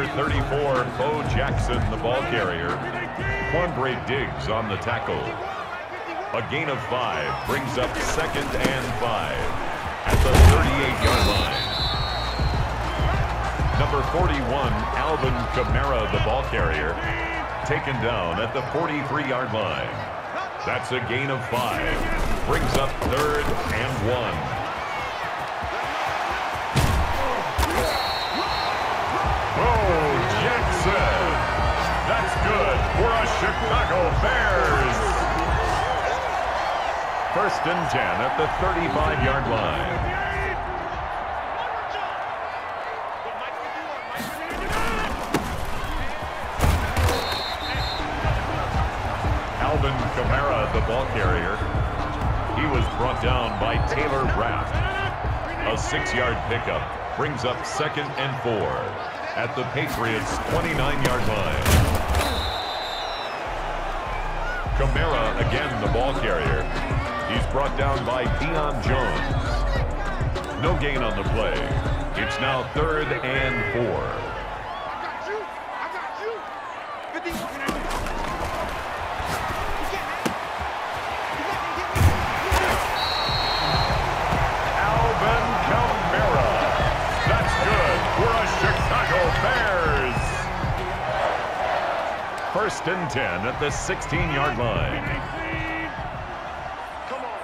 Number 34, Bo Jackson, the ball carrier. Quandre Diggs on the tackle. A gain of five brings up second and five at the 38-yard line. Number 41, Alvin Kamara, the ball carrier, taken down at the 43-yard line. That's a gain of five. Brings up third and one. Chicago Bears. First and 10 at the 35-yard line. Alvin Kamara, the ball carrier. He was brought down by Taylor Rapp. A six-yard pickup brings up second and four at the Patriots' 29-yard line. Again the ball carrier. He's brought down by Deion Jones. No gain on the play. It's now third and four. First and 10 at the 16-yard line. Come on.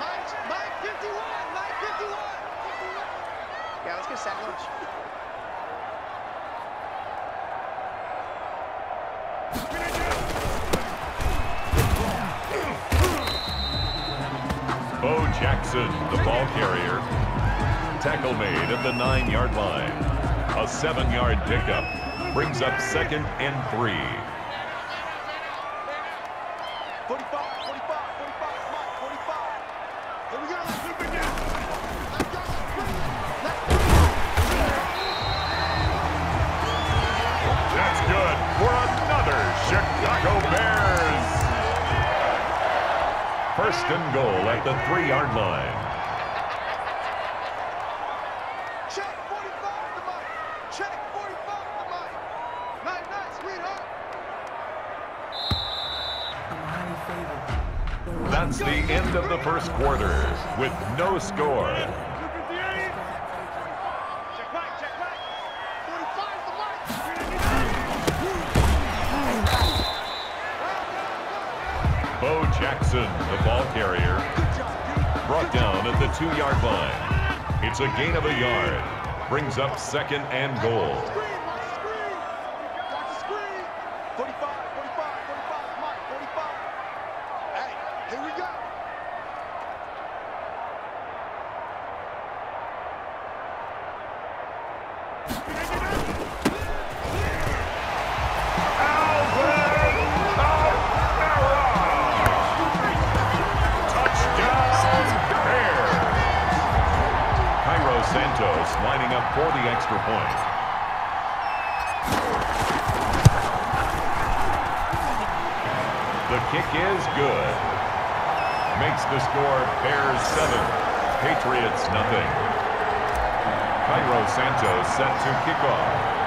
Mike, Mike 51, Mike 51. Yeah, let's get a. Bo Jackson, the ball carrier. Tackle made at the nine-yard line. A seven-yard pickup brings up second and three. 45, 45, 45, 45. Here we go, let's keep it down. Let's go, let's go. That's good for another Chicago Bears. First and goal at the three-yard line. That's the end of the first quarter with no score. Check right, check right. 45 to Mike. Bo Jackson, the ball carrier, brought down at the two-yard line. It's a gain of a yard. Brings up second and goal. Here we go. Santos lining up for the extra point. The kick is good. Makes the score Bears 7, Patriots nothing. Cairo Santos set to kick off.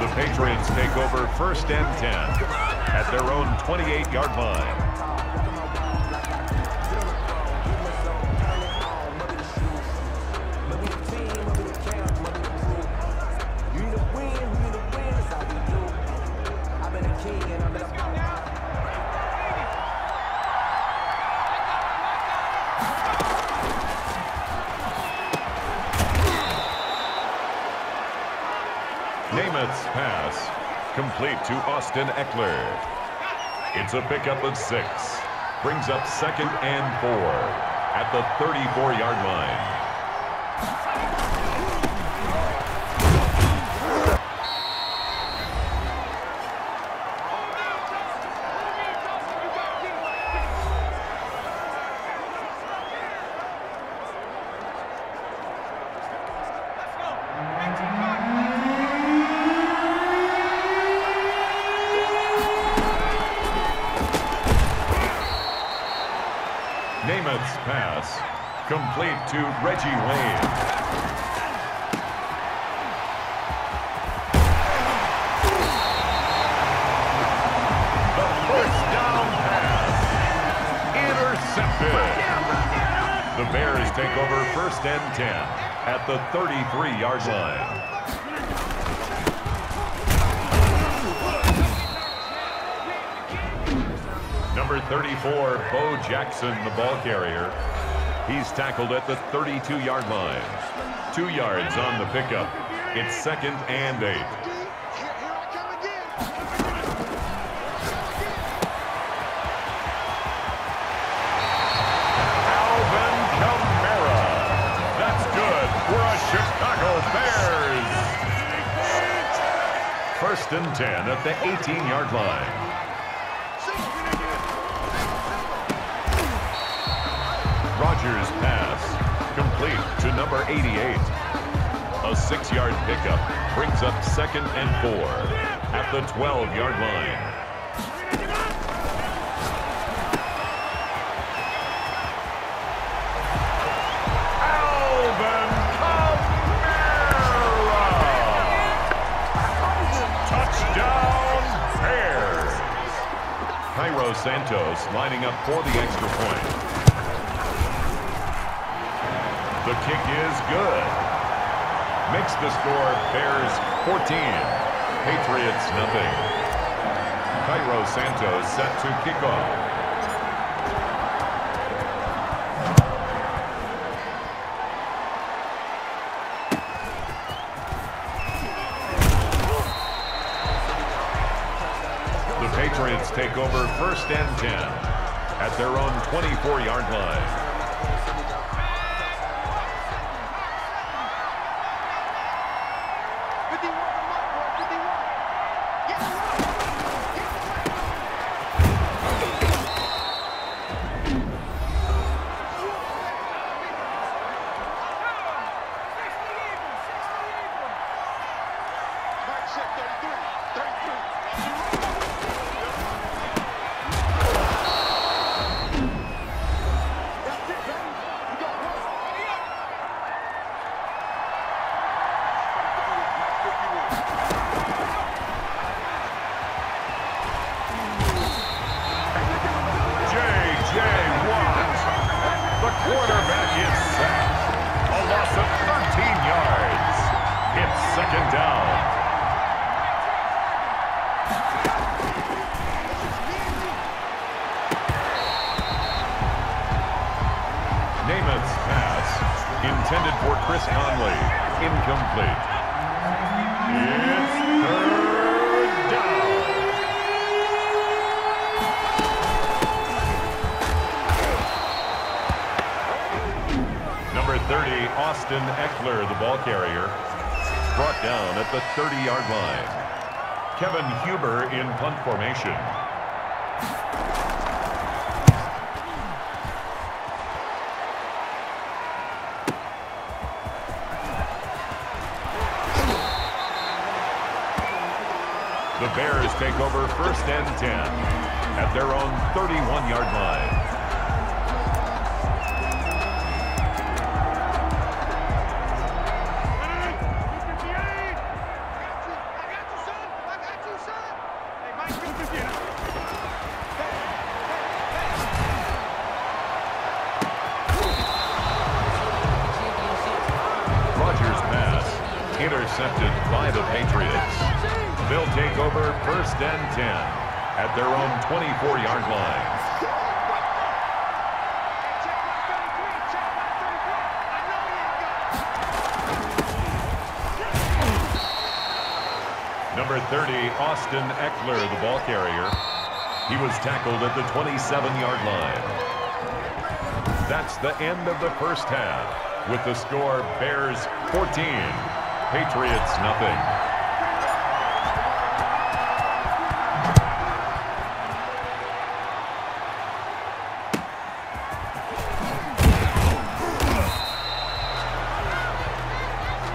The Patriots take over first and 10 at their own 28-yard line. Pass complete to Austin Ekeler. It's a pickup of six. Brings up second and four at the 34-yard line. Namath's pass, complete to Reggie Wayne. The first down pass, intercepted. The Bears take over first and 10 at the 33-yard line. 34, Bo Jackson, the ball carrier. He's tackled at the 32-yard line. Two yards on the pickup. It's second and eight. Alvin Kamara. That's good a Chicago Bears. First and 10 at the 18-yard line. Number 88. A six-yard pickup brings up second and four at the 12-yard line. Santos lining up for the extra point. Kick is good. Makes the score Bears 14, Patriots nothing. Cairo Santos set to kick off. The Patriots take over first and 10 at their own 24-yard line. Conley, incomplete. It's third down. Number 30, Austin Ekeler, the ball carrier, brought down at the 30-yard line. Kevin Huber in punt formation. Bears take over first and 10 at their own 31-yard line. Number 30, Austin Ekeler, the ball carrier. He was tackled at the 27-yard line. That's the end of the first half with the score Bears 14, Patriots nothing.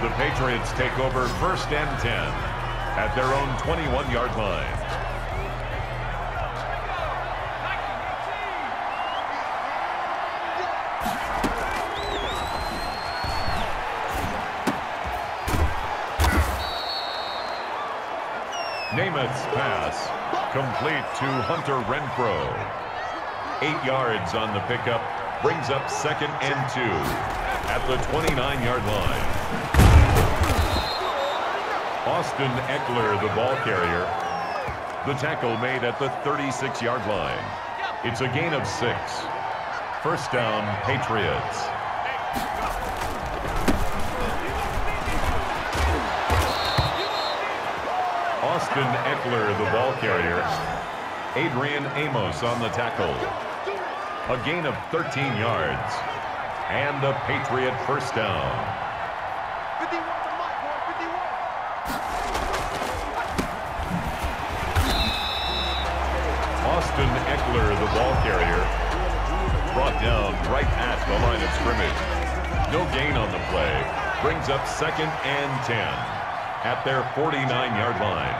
The Patriots take over first and 10 at their own 21-yard line. Namath's pass complete to Hunter Renfrow. Eight yards on the pickup brings up second and two at the 29-yard line. Austin Ekeler, the ball carrier. The tackle made at the 36-yard line. It's a gain of six. First down, Patriots. Austin Ekeler, the ball carrier. Adrian Amos on the tackle. A gain of 13 yards. And a Patriot first down. Ekeler, the ball carrier. Brought down right at the line of scrimmage. No gain on the play. Brings up second and 10 at their 49-yard line.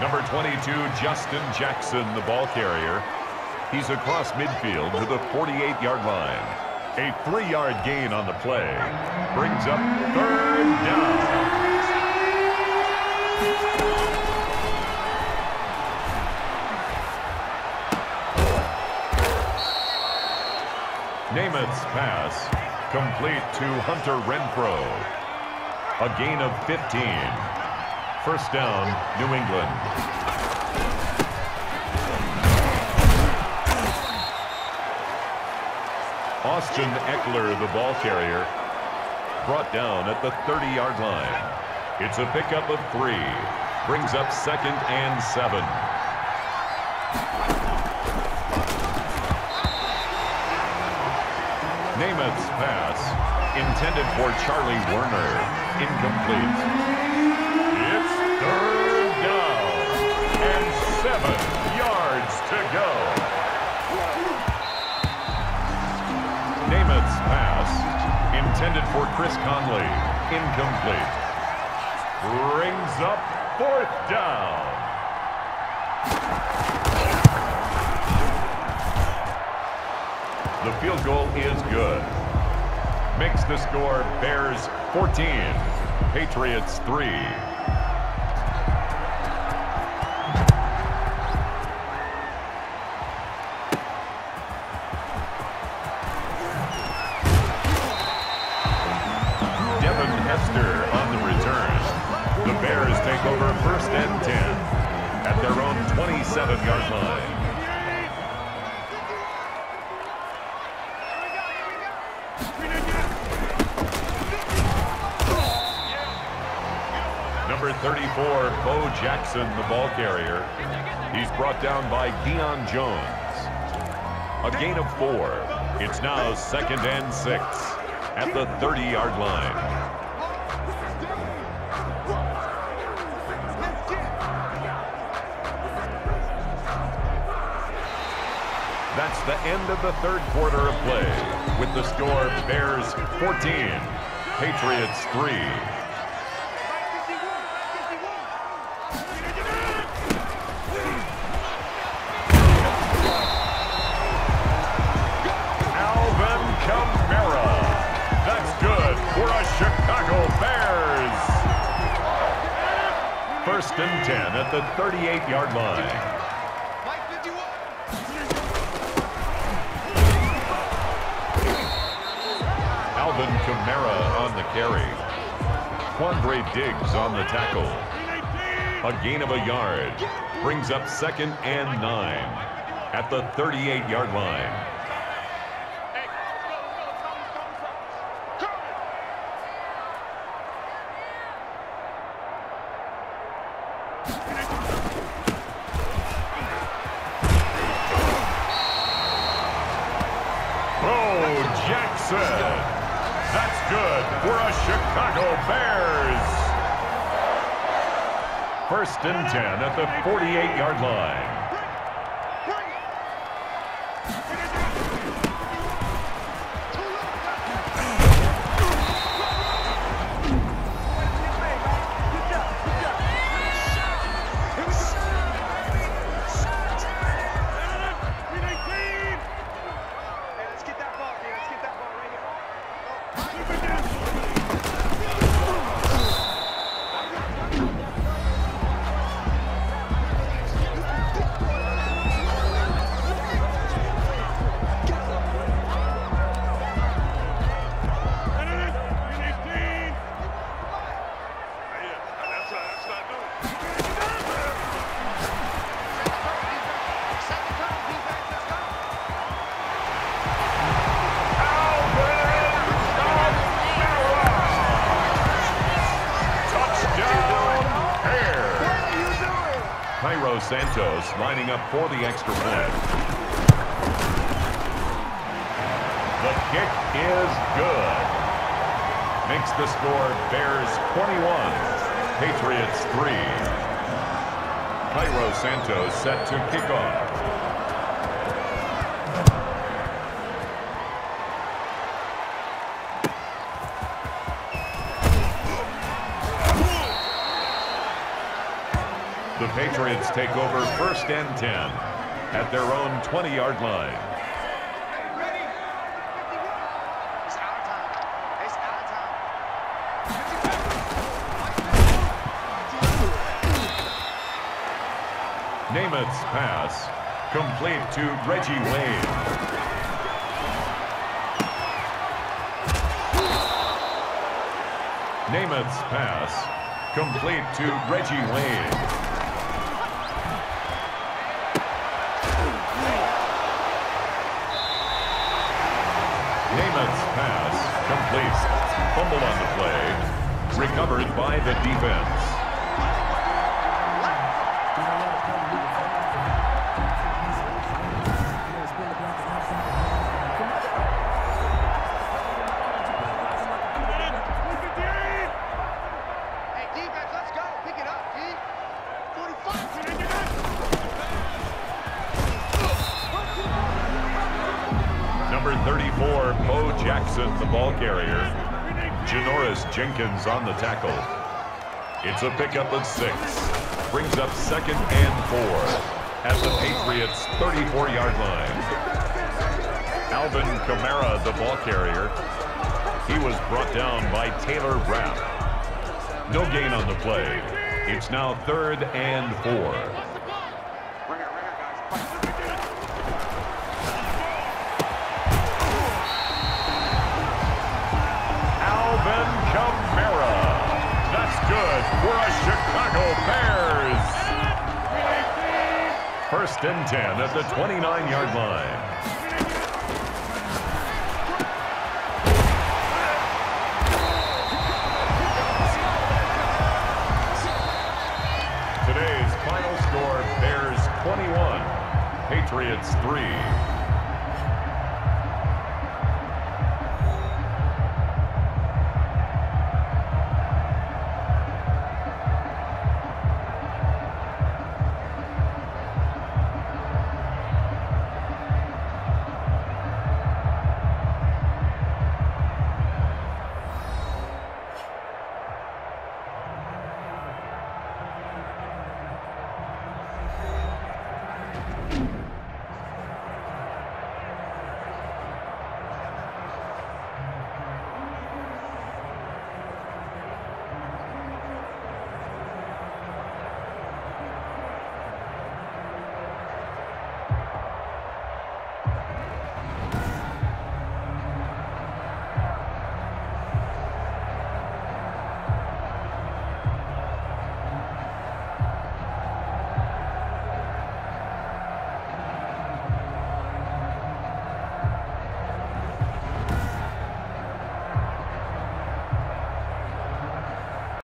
Number 22, Justin Jackson, the ball carrier. He's across midfield to the 48-yard line. A three-yard gain on the play. Brings up third down. Namath's pass complete to Hunter Renfrow. A gain of 15. First down, New England. Austin Ekeler, the ball carrier, brought down at the 30-yard line. It's a pickup of three. Brings up second and seven. Namath's pass, intended for Charlie Woerner, incomplete. It's third down and seven yards to go. Namath's pass, intended for Chris Conley, incomplete. Brings up fourth down. The field goal is good. Makes the score Bears 14, Patriots 3. 27-yard line. Number 34, Bo Jackson, the ball carrier. He's brought down by Deion Jones. A gain of four. It's now second and six at the 30-yard line. The end of the third quarter of play with the score Bears 14, Patriots 3. Alvin Kamara. That's good for a Chicago Bears. First and 10 at the 38-yard line. Kamara on the carry. Quandre Diggs on the tackle. A gain of a yard. Brings up second and nine at the 38-yard line. Bo Jackson. Good for a Chicago Bears. First and 10 at the 48-yard line. Santos lining up for the extra point. The kick is good. Makes the score Bears 21, Patriots 3. Cairo Santos set to kick off. Take over first and 10 at their own 20-yard line. Namath's pass complete to Reggie Wayne. Namath's pass complete to Reggie Wayne. Recovered by the defense. Jenkins on the tackle. It's a pickup of six. Brings up second and four at the Patriots' 34-yard line. Alvin Kamara, the ball carrier. He was brought down by Taylor Rapp. No gain on the play. It's now third and four. First and 10 at the 29-yard line. Today's final score, Bears 21, Patriots 3.